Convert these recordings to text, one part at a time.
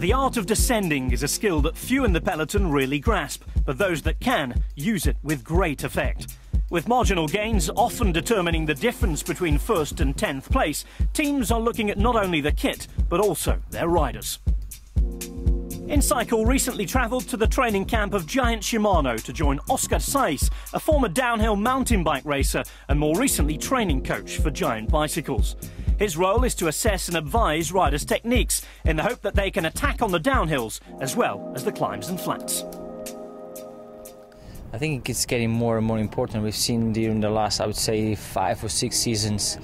The art of descending is a skill that few in the peloton really grasp, but those that can use it with great effect. With marginal gains often determining the difference between first and tenth place, teams are looking at not only the kit, but also their riders. InCycle recently travelled to the training camp of Giant Shimano to join Oscar Saiz, a former downhill mountain bike racer and more recently training coach for Giant Bicycles. His role is to assess and advise riders' techniques in the hope that they can attack on the downhills as well as the climbs and flats. I think it's getting more and more important. We've seen during the last, I would say, five or six seasons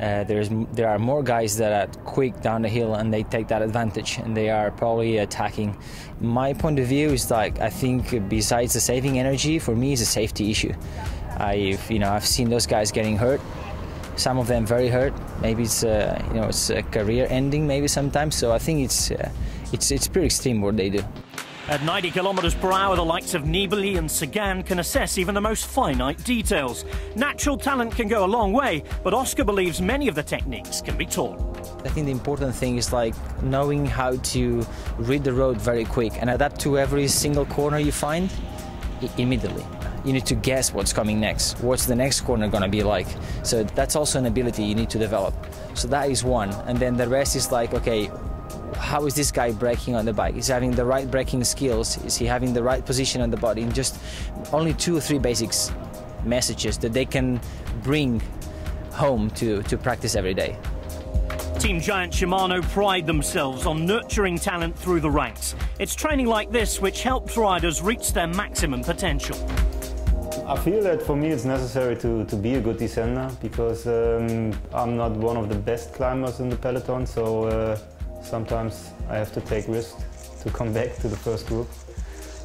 uh, there's there are more guys that are quick down the hill and they take that advantage and they are probably attacking. My point of view is like I think besides the saving energy, for me is a safety issue. I've you know I've seen those guys getting hurt. Some of them very hurt. Maybe it's uh, you know it's a career ending maybe sometimes. So I think it's uh, it's it's pretty extreme what they do. At 90 kilometres per hour, the likes of Nibali and Sagan can assess even the most finite details. Natural talent can go a long way, but Oscar believes many of the techniques can be taught. I think the important thing is like knowing how to read the road very quick and adapt to every single corner you find immediately. You need to guess what's coming next. What's the next corner going to be like? So that's also an ability you need to develop. So that is one. And then the rest is like, okay, how is this guy braking on the bike? Is he having the right braking skills? Is he having the right position on the body? And just only two or three basics messages that they can bring home to, to practice every day. Team Giant Shimano pride themselves on nurturing talent through the ranks. It's training like this which helps riders reach their maximum potential. I feel that for me it's necessary to, to be a good descender because um, I'm not one of the best climbers in the peloton, so uh, Sometimes I have to take risks to come back to the first group.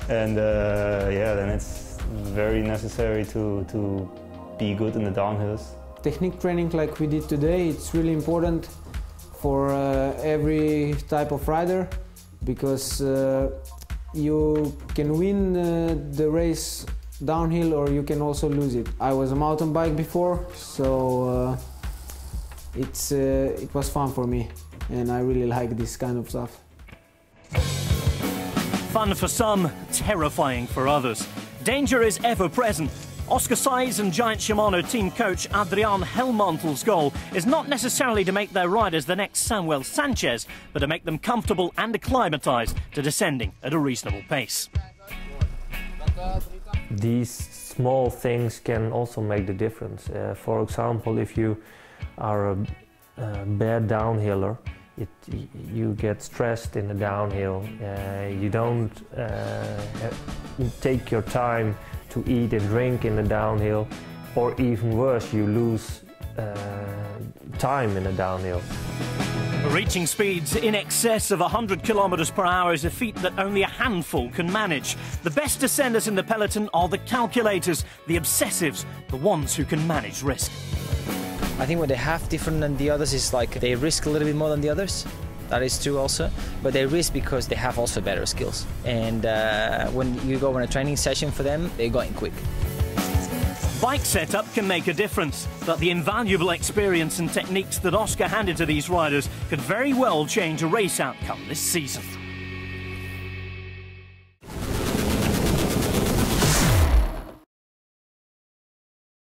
And uh, yeah, then it's very necessary to, to be good in the downhills. Technique training like we did today, it's really important for uh, every type of rider because uh, you can win uh, the race downhill or you can also lose it. I was a mountain bike before, so uh, it's, uh, it was fun for me and I really like this kind of stuff. Fun for some, terrifying for others. Danger is ever present. Oscar Saiz and Giant Shimano team coach Adrian Helmantel's goal is not necessarily to make their riders the next Samuel Sanchez, but to make them comfortable and acclimatised to descending at a reasonable pace. These small things can also make the difference. Uh, for example, if you are a, a bad downhiller, it, you get stressed in the downhill. Uh, you don't uh, take your time to eat and drink in the downhill, or even worse, you lose uh, time in the downhill. Reaching speeds in excess of 100 kilometers per hour is a feat that only a handful can manage. The best descenders in the peloton are the calculators, the obsessives, the ones who can manage risk. I think what they have different than the others is like they risk a little bit more than the others. That is true also, but they risk because they have also better skills. And uh, when you go on a training session for them, they're going quick. Bike setup can make a difference, but the invaluable experience and techniques that Oscar handed to these riders could very well change a race outcome this season.